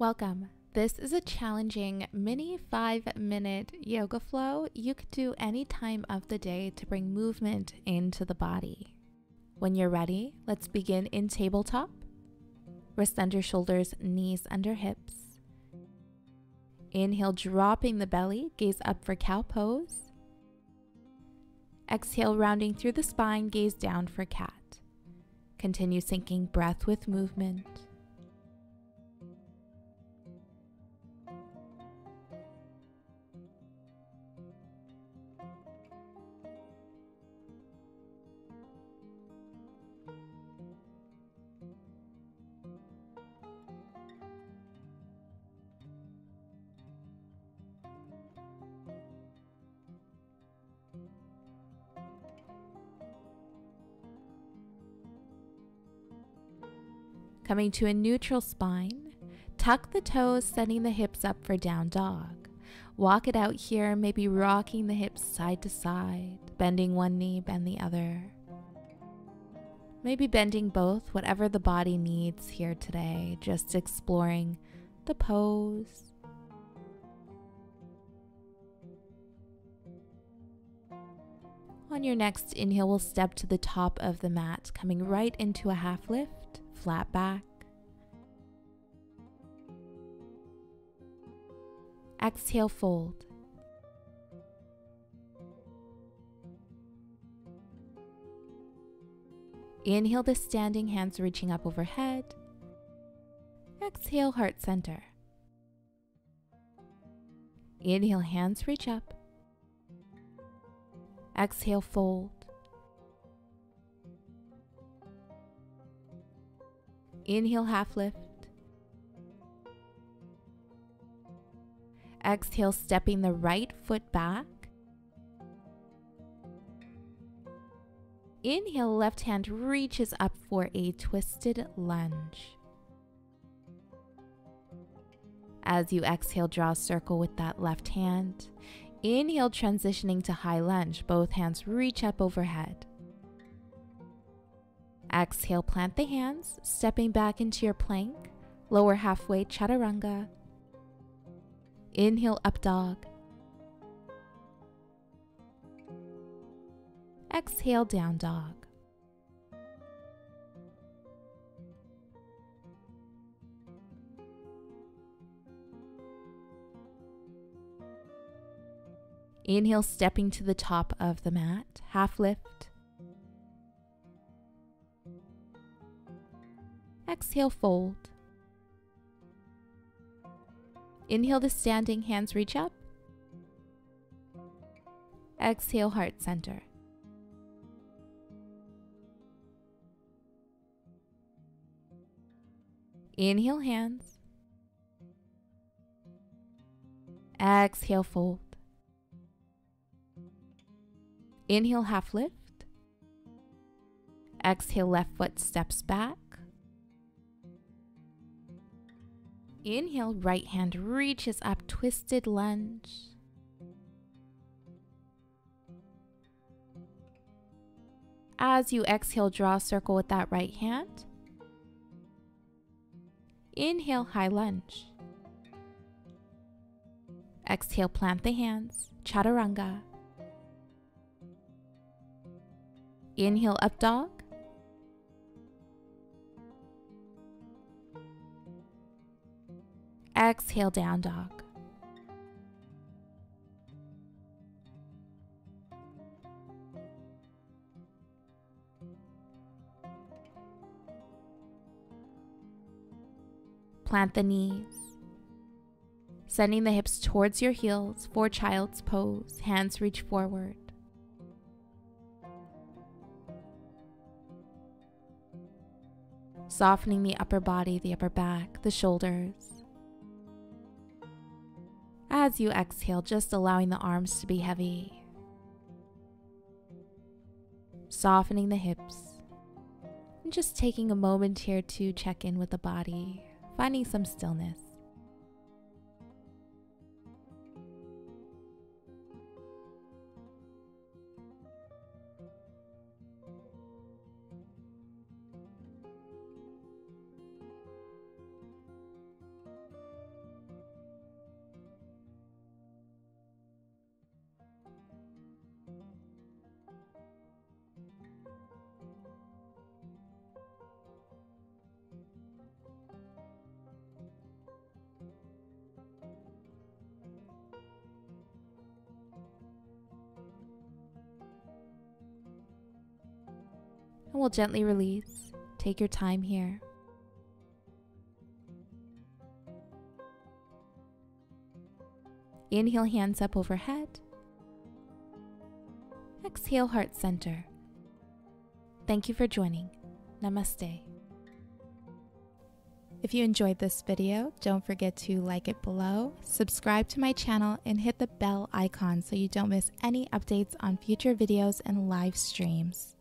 Welcome. This is a challenging mini five minute yoga flow you could do any time of the day to bring movement into the body. When you're ready, let's begin in tabletop. Wrist under shoulders, knees under hips. Inhale, dropping the belly, gaze up for cow pose. Exhale, rounding through the spine, gaze down for cat. Continue syncing breath with movement. Coming to a neutral spine, tuck the toes, setting the hips up for down dog. Walk it out here, maybe rocking the hips side to side, bending one knee, bend the other. Maybe bending both, whatever the body needs here today, just exploring the pose. On your next inhale, we'll step to the top of the mat, coming right into a half lift flat back. Exhale, fold. Inhale the standing hands reaching up overhead. Exhale, heart center. Inhale, hands reach up. Exhale, fold. Inhale, half lift. Exhale, stepping the right foot back. Inhale, left hand reaches up for a twisted lunge. As you exhale, draw a circle with that left hand. Inhale, transitioning to high lunge. Both hands reach up overhead. Exhale, plant the hands, stepping back into your plank, lower halfway, chaturanga. Inhale, up dog. Exhale, down dog. Inhale, stepping to the top of the mat, half lift. Exhale, fold. Inhale the standing, hands reach up. Exhale, heart center. Inhale, hands. Exhale, fold. Inhale, half lift. Exhale, left foot steps back. Inhale, right hand reaches up, twisted lunge. As you exhale, draw a circle with that right hand. Inhale, high lunge. Exhale, plant the hands, chaturanga. Inhale, up dog. Exhale, down dog. Plant the knees. Sending the hips towards your heels for child's pose, hands reach forward. Softening the upper body, the upper back, the shoulders. As you exhale, just allowing the arms to be heavy, softening the hips, and just taking a moment here to check in with the body, finding some stillness. We'll gently release. Take your time here. Inhale, hands up overhead. Exhale, heart center. Thank you for joining. Namaste. If you enjoyed this video, don't forget to like it below, subscribe to my channel, and hit the bell icon so you don't miss any updates on future videos and live streams.